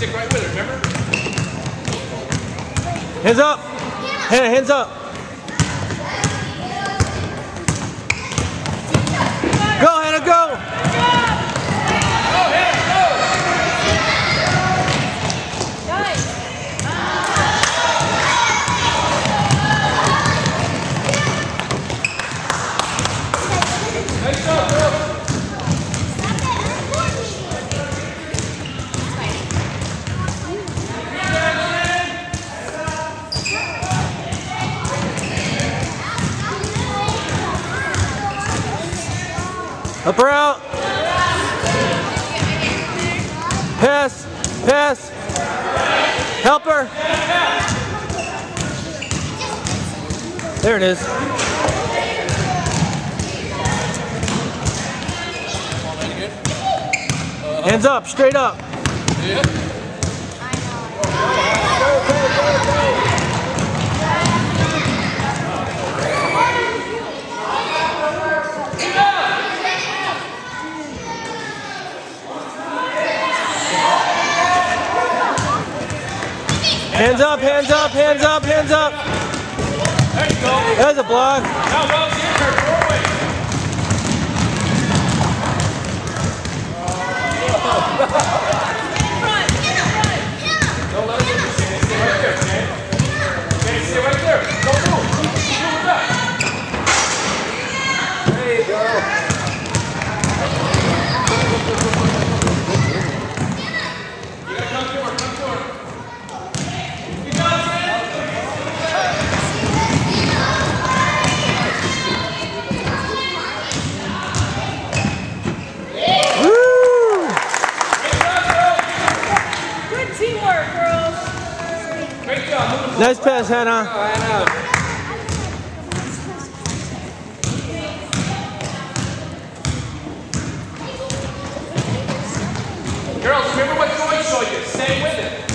stick right with remember? Hands up! Hannah. hands up! Go, Hannah, go! Go, Hannah, go! Nice job, girl. Up or out. Pass. Pass. Help her. There it is. Hands up, straight up. Hands up, hands up, hands up, hands up. There you go. There's a block. Nice pass, Hannah. Girls, remember what Joy showed you. Stay with it.